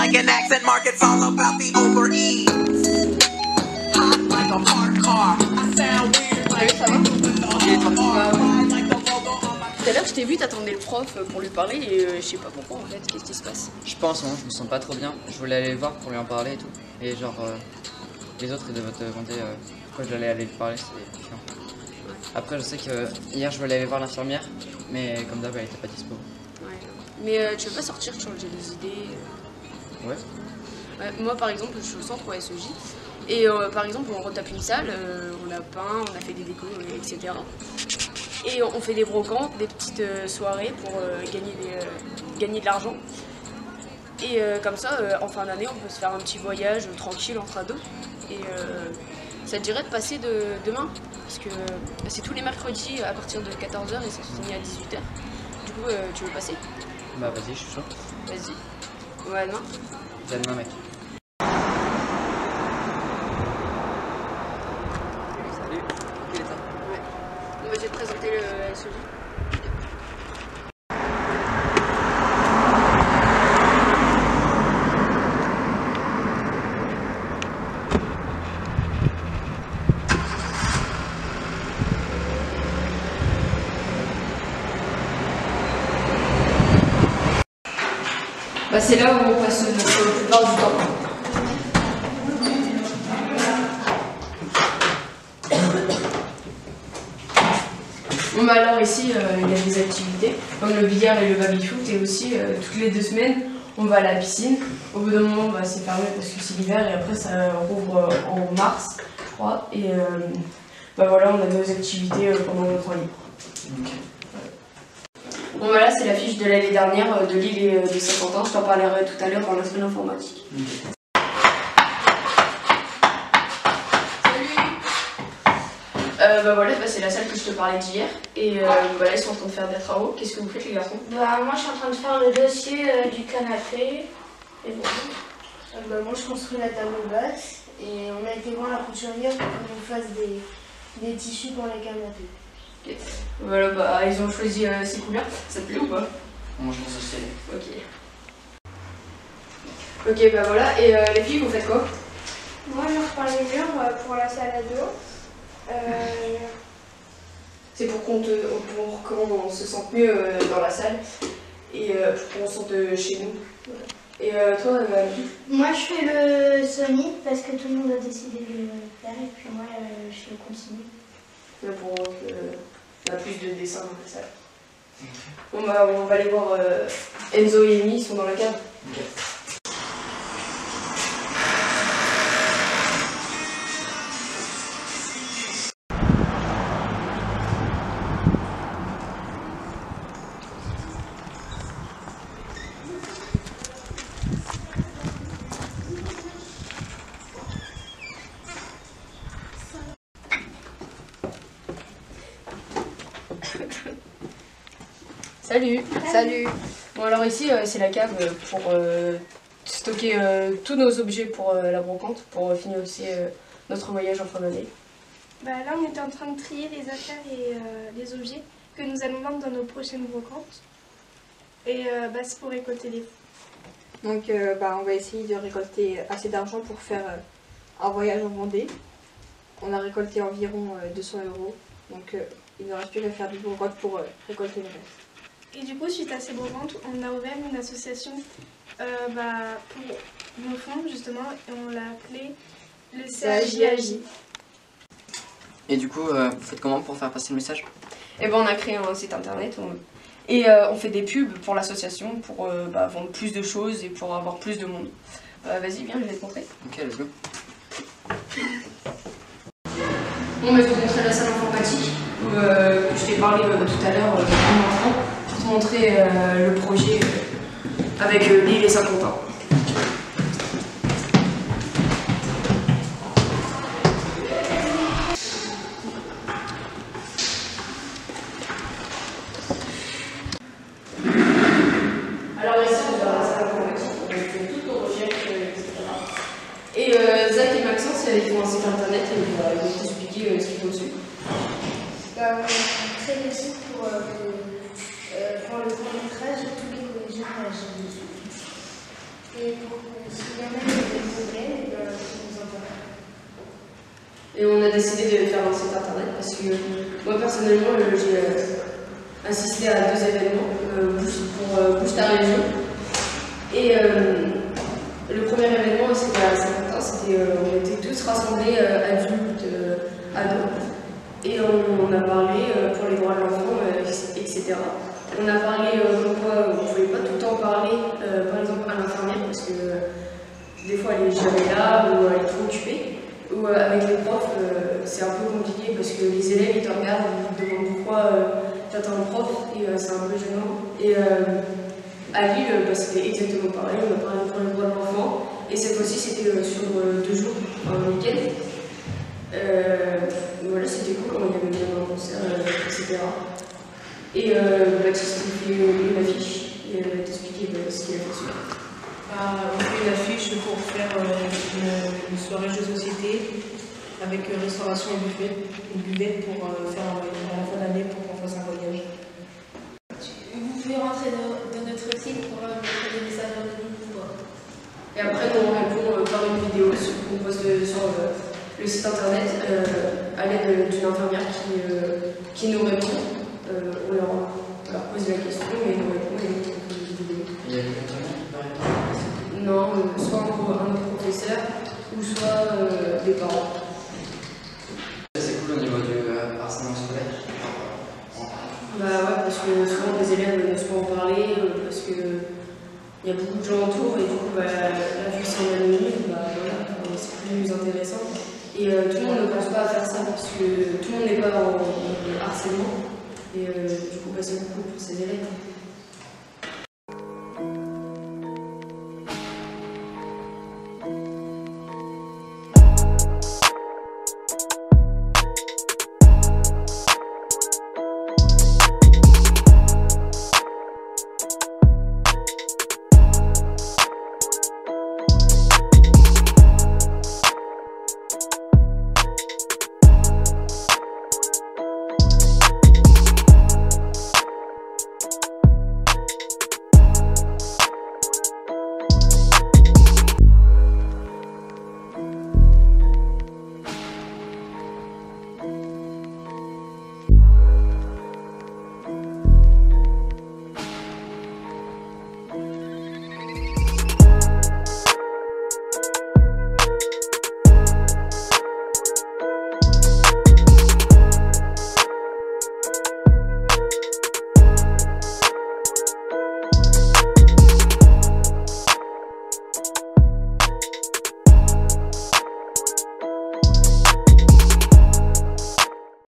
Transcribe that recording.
like an accent mark, it's all about the over ease. Hot like a parked car. I sound weird like ça va? like the logo on my Tout à l'heure, je t'ai vu, t'attendais le prof pour lui parler et euh, je sais pas pourquoi en fait, qu'est-ce qui se passe? Je pense, hein, je me sens pas trop bien. Je voulais aller le voir pour lui en parler et tout. Et genre, euh, les autres ils devaient te demander euh, pourquoi j'allais aller lui parler, c'est chiant. Après, je sais que hier je voulais aller voir l'infirmière, mais comme d'hab, elle était pas dispo. Ouais. Mais euh, tu veux pas sortir, changer les idées Ouais. Ouais, Moi par exemple, je suis au centre au SEJ et euh, par exemple, on retape une salle, euh, on a peint, on a fait des décos, euh, etc. Et on fait des brocantes, des petites euh, soirées pour euh, gagner, des, euh, gagner de l'argent. Et euh, comme ça, euh, en fin d'année, on peut se faire un petit voyage euh, tranquille entre ados. Et euh, ça te dirait de passer de, demain? Parce que euh, c'est tous les mercredis à partir de 14h et ça se finit à 18h. Du coup, euh, tu veux passer? Bah vas-y, je suis chaud. Vas-y. Ouais, À demain, mec. Salut. Ouais. On va te présenter le SEJ. Bah, c'est là où on passe notre plupart du temps. Bon bah alors ici euh, il y a des activités comme le billard et le baby-foot et aussi euh, toutes les deux semaines on va à la piscine. Au bout d'un moment bah, c'est fermé parce que c'est l'hiver et après ça rouvre euh, en mars je crois et bah voilà on a nos activités pendant notre temps libre. Bon bah là c'est la fiche de l'année dernière euh, de Lille et euh, de Saint-Quentin, je t'en parlerai tout à l'heure dans la semaine informatique. Euh, bah voilà, bah, c'est la salle que je te parlais d'hier. Et euh, bah là, ils sont en train de faire des travaux. Qu'est-ce que vous faites, les garçons? Bah, moi, je suis en train de faire le dossier euh, du canapé. Et bon. Euh, bah, moi, je construis la table basse. Et on a été voir la couturière pour qu'on nous fasse des, des tissus pour les canapés. Voilà, bah ils ont choisi euh, ces couleurs. Ça te plaît ou pas? Moi, je pense que c'est. Ok. Ok, bah voilà. Et euh, les filles, vous faites quoi? Moi, je reprends les murs euh, pour la salle à dos. Euh, C'est pour qu'on te, pour qu'on se sente mieux euh, dans la salle et euh, pour qu'on se sente chez nous. Voilà. Et euh, toi, euh, moi, je fais le Sony parce que tout le monde a décidé de le faire. Et puis moi, euh, je continue. Là, pour euh, on a plus de dessins dans la salle. On va aller voir euh, Enzo et Amy, ils sont dans la cave. Salut. Salut. Bon alors ici euh, c'est la cave euh, pour euh, stocker euh, tous nos objets pour la brocante, pour finir aussi notre voyage en fin d'année. Bah, là, on était en train de trier les affaires et les objets que nous allons vendre dans nos prochaines brocantes. Et bah, c'est pour récolter les fonds. Donc bah, on va essayer de récolter assez d'argent pour faire un voyage en Vendée. On a récolté environ euh, 200 euros. Donc il ne reste plus qu'à faire du brocote pour récolter le reste. Et du coup, suite à ces brocantes, on a ouvert une association euh, bah, pour nos fonds, justement, et on l'a appelée le CAJAJ. Et du coup, euh, vous faites comment pour faire passer le message? Et ben on a créé un site internet on- et euh, on fait des pubs pour l'association pour euh, bah, vendre plus de choses et pour avoir plus de monde. Euh, Vas-y, viens, je vais te montrer. Ok, let's go. Bon, mais je vais te montrer la salle informatique où, euh, je t'ai parlé euh, tout à l'heure euh, en entrant pour te montrer euh, le projet euh, avec euh, Lille et Saint-Quentin. Alors ici, on va informatique, on fait toutes nos recherches, etc. Et Zach et Maxence, ils ont un site internet et ils vont ils vont t'expliquer euh, ce qu'il faut dessus. Et pour y et on a décidé de faire un site internet parce que moi personnellement euh, j'ai euh, assisté à deux événements euh, pour Bouge ta région et le premier événement c'était à Saint-Quentin, on était tous rassemblés adultes, ados et on, a parlé pour les droits de l'enfant etc. On a parlé euh, quoi on ne pouvait pas tout le temps parler, euh, par exemple à l'infirmière, parce que euh, des fois elle est jamais là ou elle est trop occupée. Ou euh, avec les profs, euh, c'est un peu compliqué parce que les élèves ils te regardent, ils te demandent pourquoi tu attends le prof et euh, c'est un peu gênant. Et euh, à Lille, euh, bah, c'était exactement pareil, on a parlé pour les droits de l'enfant. Et cette fois-ci c'était euh, sur euh, deux jours, un week-end. Euh, voilà, c'était cool, il y avait un concert, euh, etc. Et euh, Baptiste il fait une affiche et elle va t'expliquer bah, ce qu'il a fait dessus. Bah, on fait une affiche pour faire euh, une, une soirée jeux de société avec euh, restauration et buffet, une buvette pour euh, faire un voyage à la fin d'année pour qu'on fasse un voyage. Vous pouvez rentrer dans, dans notre site pour euh, mettre des messages ou quoi. Et après, nous on répond euh, par une vidéo qu'on poste euh, sur euh, le site internet euh, à l'aide d'une infirmière qui, euh, qui nous répond. Euh, on, leur, on leur pose la question et ils nous répondent et nous. Il y a qui Non, euh, soit un, professeur ou soit euh, des parents. C'est cool au niveau du harcèlement scolaire. Bah ouais, parce que souvent les élèves n'osent pas en parler, parce que il y a beaucoup de gens autour et du coup bah, là vu c'est anonyme, bah voilà, c'est plus intéressant. Et euh, tout le monde ne pense pas à faire ça parce que tout le monde n'est pas en, en harcèlement. Et euh, du coup beaucoup pour ces élèves.